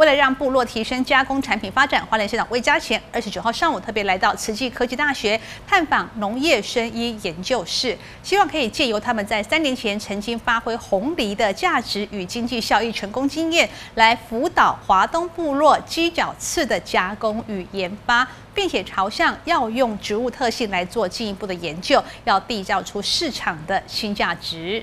为了让部落提升加工产品发展，花莲县长魏家贤二十九号上午特别来到慈济科技大学探访农业生医研究室，希望可以借由他们在三年前曾经发挥红梨的价值与经济效益成功经验，来辅导华东部落鸡脚刺的加工与研发。并且朝向药用植物特性来做进一步的研究，要缔造出市场的新价值。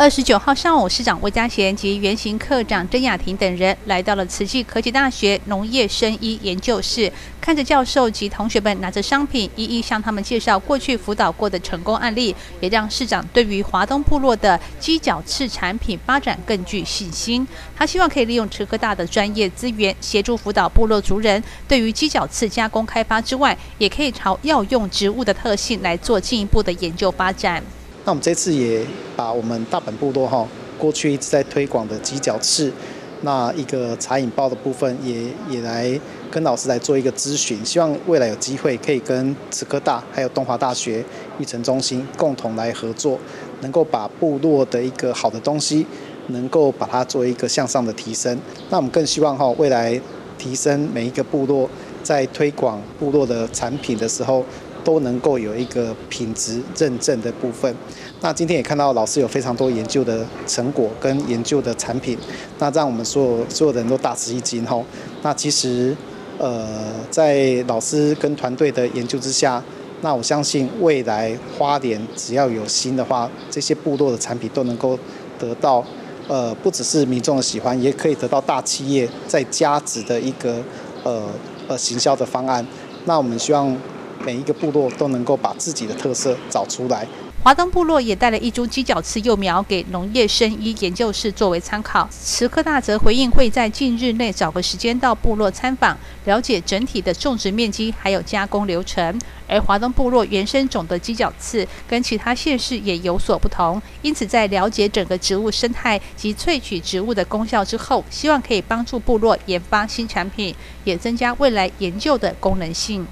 二十九号上午，市长魏家贤及原型科长甄雅婷等人来到了慈济科技大学农业生医研究室，看着教授及同学们拿着商品，一一向他们介绍过去辅导过的成功案例，也让市长对于华东部落的鸡脚刺产品发展更具信心。他希望可以利用慈科大的专业资源，协助辅导部落族人，对于鸡脚刺加工开发之外，也可以朝药用植物的特性来做进一步的研究发展。那我们这次也把我们大本部落哈过去一直在推广的鸡脚翅，那一个茶饮包的部分也也来跟老师来做一个咨询，希望未来有机会可以跟慈科大还有东华大学育成中心共同来合作，能够把部落的一个好的东西，能够把它做一个向上的提升。那我们更希望哈未来提升每一个部落在推广部落的产品的时候。都能够有一个品质认证的部分。那今天也看到老师有非常多研究的成果跟研究的产品，那让我们所有所有的人都大吃一惊吼。那其实，呃，在老师跟团队的研究之下，那我相信未来花莲只要有心的话，这些部落的产品都能够得到，呃，不只是民众的喜欢，也可以得到大企业在价值的一个呃呃行销的方案。那我们希望。每一个部落都能够把自己的特色找出来。华东部落也带了一株鸡脚刺幼苗给农业生医研究室作为参考。慈科大则回应会在近日内找个时间到部落参访，了解整体的种植面积还有加工流程。而华东部落原生种的鸡脚刺跟其他县市也有所不同，因此在了解整个植物生态及萃取植物的功效之后，希望可以帮助部落研发新产品，也增加未来研究的功能性。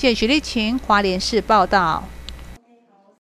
谢徐丽琴，华联市报道。